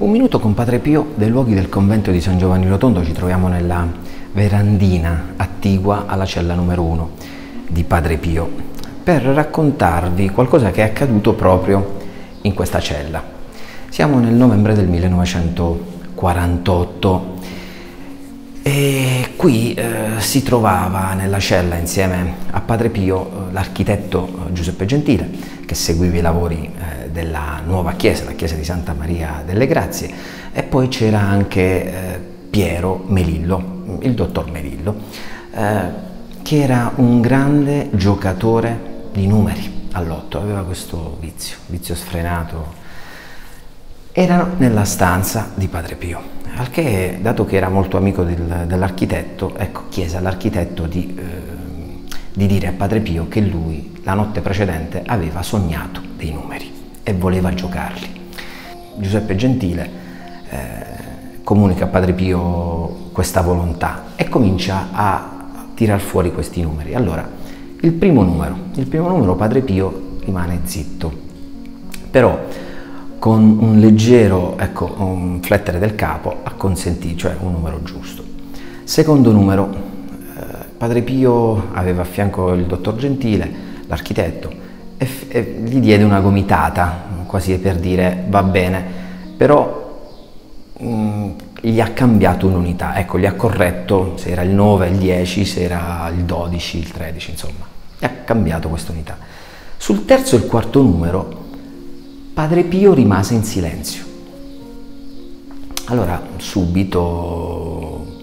Un minuto con Padre Pio dei luoghi del convento di San Giovanni Rotondo, ci troviamo nella verandina attigua alla cella numero uno di Padre Pio, per raccontarvi qualcosa che è accaduto proprio in questa cella. Siamo nel novembre del 1948 e qui eh, si trovava nella cella insieme a Padre Pio eh, l'architetto Giuseppe Gentile che seguiva i lavori eh, della nuova chiesa, la chiesa di Santa Maria delle Grazie, e poi c'era anche eh, Piero Melillo, il dottor Melillo, eh, che era un grande giocatore di numeri all'otto, aveva questo vizio, vizio sfrenato. Erano nella stanza di Padre Pio, al che, dato che era molto amico del, dell'architetto, ecco, chiese all'architetto di, eh, di dire a Padre Pio che lui la notte precedente aveva sognato dei numeri e voleva giocarli. Giuseppe Gentile eh, comunica a Padre Pio questa volontà e comincia a tirar fuori questi numeri. Allora, il primo numero, il primo numero Padre Pio rimane zitto, però con un leggero ecco, un flettere del capo acconsentì, cioè un numero giusto. Secondo numero, Padre Pio aveva a fianco il dottor Gentile, l'architetto, e, e gli diede una gomitata, quasi per dire va bene, però mh, mm, gli ha cambiato un'unità, ecco, gli ha corretto se era il 9, il 10, se era il 12, il 13, insomma, gli ha cambiato questa unità. Sul terzo e il quarto numero, Padre Pio rimase in silenzio. Allora, subito,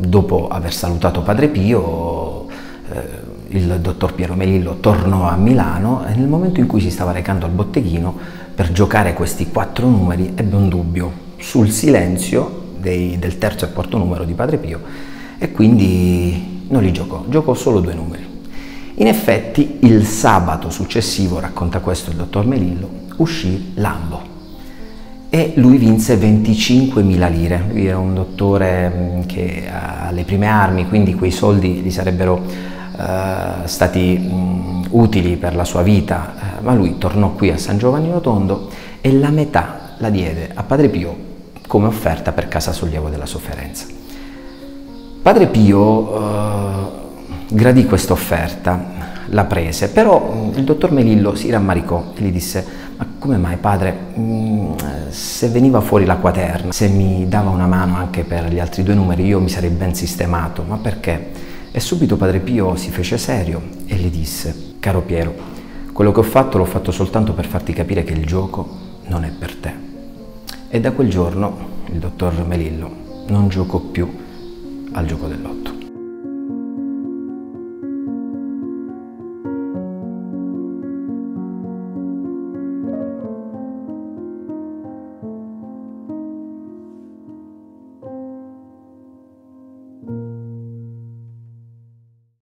dopo aver salutato Padre Pio, eh, il dottor Piero Melillo tornò a Milano e nel momento in cui si stava recando al botteghino per giocare questi quattro numeri ebbe un dubbio sul silenzio dei, del terzo e quarto numero di Padre Pio e quindi non li giocò, giocò solo due numeri. In effetti il sabato successivo, racconta questo il dottor Melillo, uscì Lambo e lui vinse 25.000 lire. Lui era un dottore mm, che ha le prime armi, quindi quei soldi gli sarebbero eh, stati mh, utili per la sua vita, eh, ma lui tornò qui a San Giovanni Rotondo e la metà la diede a Padre Pio come offerta per casa sollievo della sofferenza. Padre Pio eh, gradì questa offerta, la prese, però il dottor Melillo si rammaricò e gli disse ma come mai padre, mh, se veniva fuori la quaterna, se mi dava una mano anche per gli altri due numeri io mi sarei ben sistemato, ma perché? E subito Padre Pio si fece serio e le disse, caro Piero, quello che ho fatto l'ho fatto soltanto per farti capire che il gioco non è per te. E da quel giorno il dottor Melillo non giocò più al gioco dell'otto.